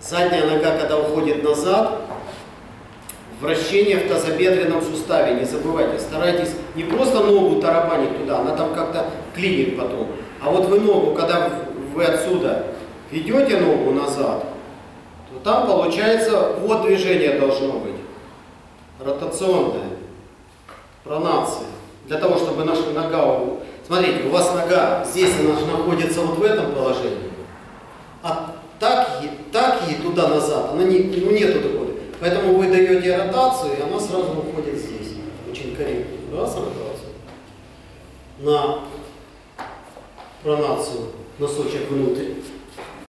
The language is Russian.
Задняя нога, когда уходит назад, вращение в тазобедренном суставе, не забывайте, старайтесь не просто ногу тарабанить туда, она там как-то клинит потом, а вот вы ногу, когда вы отсюда ведете ногу назад, то там получается, вот движение должно быть, ротационное, пронация, для того, чтобы наша нога, смотрите, у вас нога, здесь она же находится вот в этом положении, а туда-назад, она не, ну, нету такой. Поэтому вы даете ротацию, и она сразу уходит здесь. Очень корректно. Раз ротацию. На пронацию носочек внутрь.